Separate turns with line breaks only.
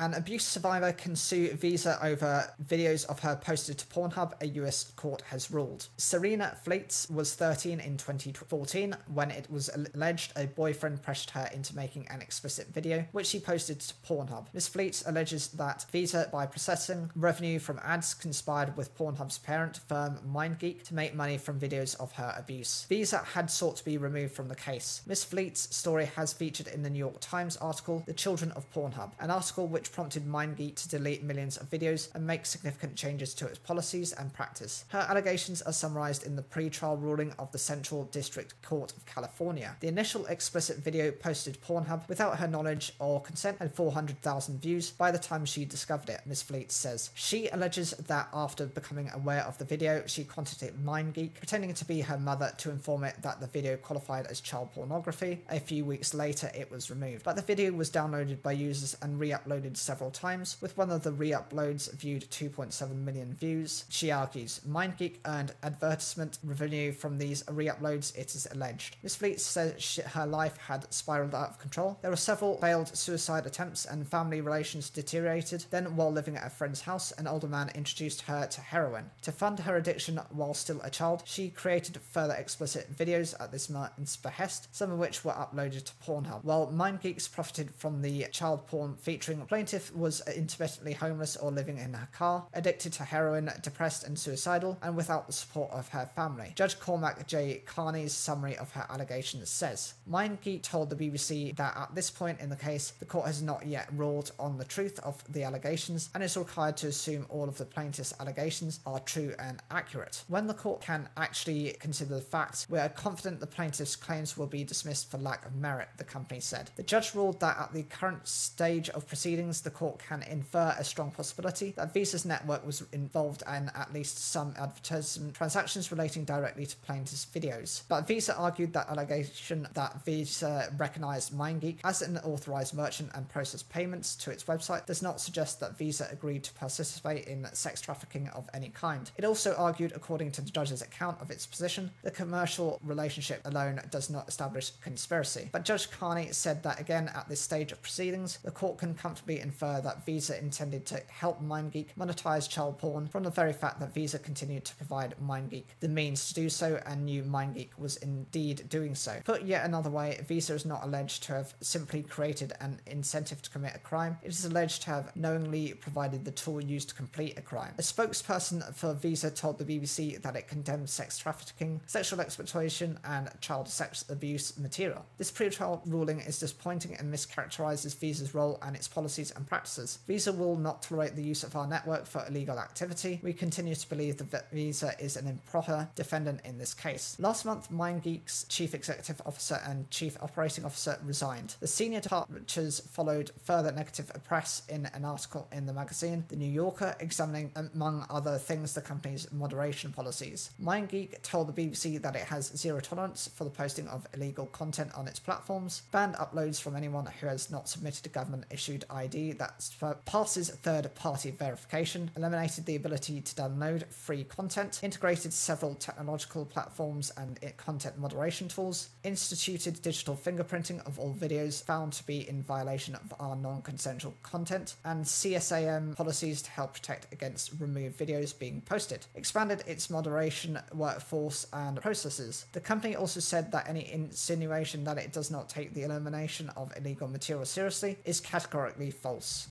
An abuse survivor can sue Visa over videos of her posted to Pornhub, a US court has ruled. Serena Fleites was 13 in 2014 when it was alleged a boyfriend pressured her into making an explicit video, which she posted to Pornhub. Ms. Fleites alleges that Visa, by processing revenue from ads, conspired with Pornhub's parent firm MindGeek to make money from videos of her abuse. Visa had sought to be removed from the case. Ms. Fleites' story has featured in the New York Times article The Children of Pornhub, an article which prompted MindGeek to delete millions of videos and make significant changes to its policies and practice. Her allegations are summarized in the pre-trial ruling of the Central District Court of California. The initial explicit video posted Pornhub without her knowledge or consent had 400,000 views by the time she discovered it, Ms. Fleites says. She alleges that after becoming aware of the video, she contacted MindGeek, pretending to be her mother to inform it that the video qualified as child pornography. A few weeks later, it was removed. But the video was downloaded by users and re-uploaded several times, with one of the re-uploads viewed 2.7 million views. She argues MindGeek earned advertisement revenue from these re-uploads, it is alleged. Miss Fleites says she, her life had spiraled out of control. There were several failed suicide attempts and family relations deteriorated. Then, while living at a friend's house, an older man introduced her to heroin. To fund her addiction while still a child, she created further explicit videos at this man's behest, some of which were uploaded to Pornhub. While MindGeeks profited from the child porn featuring plaintiff was intermittently homeless or living in her car, addicted to heroin, depressed and suicidal, and without the support of her family. Judge Cormac J. Carney's summary of her allegations says MindGeek told the BBC that at this point in the case, the court has not yet ruled on the truth of the allegations and is required to assume all of the plaintiff's allegations are true and accurate. When the court can actually consider the facts, we are confident the plaintiff's claims will be dismissed for lack of merit, the company said. The judge ruled that at the current stage of proceedings, the court can infer a strong possibility that Visa's network was involved in at least some advertisement transactions relating directly to plaintiff's videos. But Visa argued that allegation that Visa recognized MindGeek as an authorized merchant and processed payments to its website does not suggest that Visa agreed to participate in sex trafficking of any kind. It also argued, according to the judge's account of its position, the commercial relationship alone does not establish conspiracy. But Judge Carney said that again at this stage of proceedings, the court can comfortably infer that Visa intended to help MindGeek monetize child porn from the very fact that Visa continued to provide MindGeek the means to do so and knew MindGeek was indeed doing so. Put yet another way, Visa is not alleged to have simply created an incentive to commit a crime. It is alleged to have knowingly provided the tool used to complete a crime. A spokesperson for Visa told the BBC that it condemns sex trafficking, sexual exploitation, and child sex abuse material. This pre-trial ruling is disappointing and mischaracterizes Visa's role and its policies and practices. Visa will not tolerate the use of our network for illegal activity. We continue to believe that Visa is an improper defendant in this case. Last month, MindGeek's chief executive officer and chief operating officer resigned. The senior departures followed further negative press in an article in the magazine The New Yorker examining, among other things, the company's moderation policies. MindGeek told the BBC that it has zero tolerance for the posting of illegal content on its platforms, banned uploads from anyone who has not submitted a government issued ID that passes third party verification, eliminated the ability to download free content, integrated several technological platforms and content moderation tools, instituted digital fingerprinting of all videos found to be in violation of our non consensual content, and CSAM policies to help protect against removed videos being posted, expanded its moderation workforce and processes. The company also said that any insinuation that it does not take the elimination of illegal material seriously is categorically false.